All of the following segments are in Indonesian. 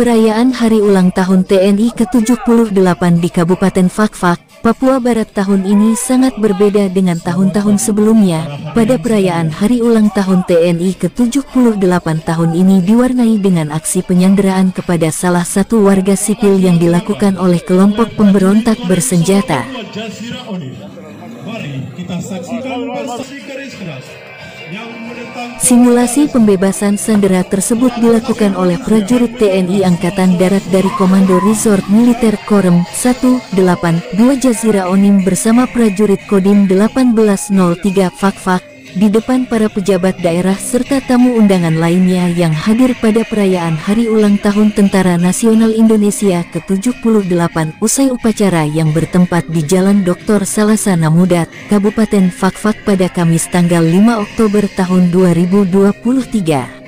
Perayaan Hari Ulang Tahun TNI ke-78 di Kabupaten Fakfak, Papua Barat tahun ini sangat berbeda dengan tahun-tahun sebelumnya. Pada perayaan Hari Ulang Tahun TNI ke-78 tahun ini diwarnai dengan aksi penyanderaan kepada salah satu warga sipil yang dilakukan oleh kelompok pemberontak bersenjata. Mari kita saksikan keras Simulasi pembebasan sandera tersebut dilakukan oleh prajurit TNI Angkatan Darat dari Komando Resort Militer Korem 182 Jazira Onim bersama prajurit Kodim 1803 Fakfak di depan para pejabat daerah serta tamu undangan lainnya yang hadir pada perayaan Hari Ulang Tahun Tentara Nasional Indonesia ke-78 usai upacara yang bertempat di Jalan Dr. Salasana Mudat, Kabupaten Fakfak pada Kamis tanggal 5 Oktober tahun 2023.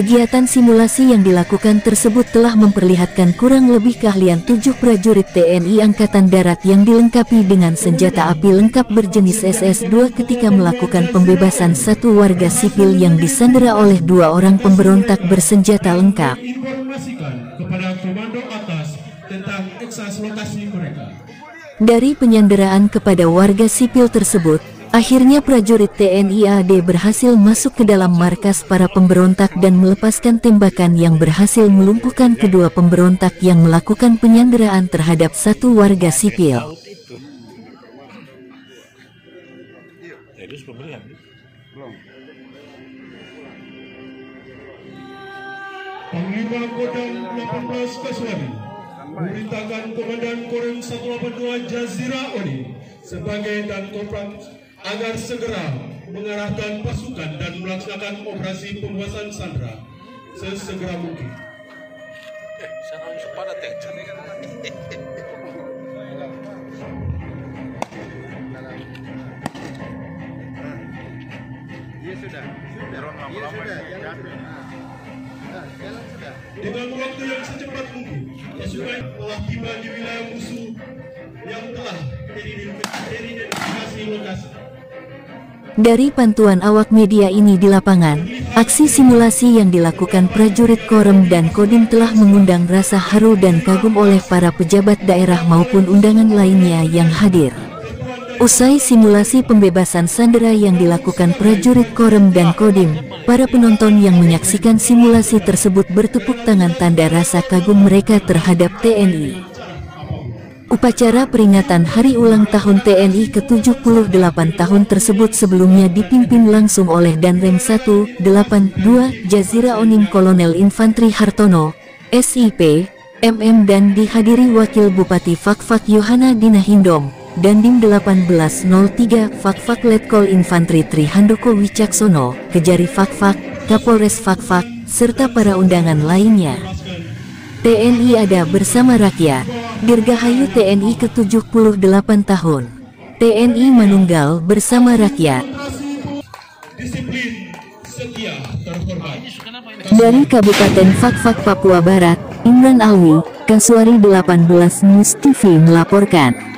Kegiatan simulasi yang dilakukan tersebut telah memperlihatkan kurang lebih keahlian tujuh prajurit TNI Angkatan Darat yang dilengkapi dengan senjata api lengkap berjenis SS-2 ketika melakukan pembebasan satu warga sipil yang disandera oleh dua orang pemberontak bersenjata lengkap. Dari penyanderaan kepada warga sipil tersebut, Akhirnya prajurit TNI AD berhasil masuk ke dalam markas para pemberontak dan melepaskan tembakan yang berhasil melumpuhkan kedua pemberontak yang melakukan penyanderaan terhadap satu warga sipil. Panglima Kodam 18 Kaswari memerintahkan Komandan Korem 182 Jazira Oni sebagai dan Kopram agar segera mengarahkan pasukan dan melaksanakan operasi pembuasan sandera sesegera mungkin. Dengan waktu yang secepat mungkin, pasukan telah tiba di wilayah musuh yang telah teridentifikasi lokasi. Dari pantuan awak media ini di lapangan, aksi simulasi yang dilakukan prajurit Korem dan Kodim telah mengundang rasa haru dan kagum oleh para pejabat daerah maupun undangan lainnya yang hadir. Usai simulasi pembebasan sandera yang dilakukan prajurit Korem dan Kodim, para penonton yang menyaksikan simulasi tersebut bertepuk tangan tanda rasa kagum mereka terhadap TNI. Upacara peringatan Hari Ulang Tahun TNI ke-78 tahun tersebut sebelumnya dipimpin langsung oleh Danrem 182 Jazira Onim Kolonel Infantri Hartono, SIP, MM dan dihadiri Wakil Bupati Fakfak Yohana Dinahindom, Dandim 1803 Fakfak Letkol Infantri Trihandoko Wicaksono, Kejari Fakfak, Kapolres Fakfak, serta para undangan lainnya. TNI ada bersama rakyat. Dirgahayu TNI ke-78 tahun. TNI Manunggal bersama rakyat. Dari Kabupaten Fakfak Papua Barat, Imran Alwi, Kasuari 18 News TV melaporkan.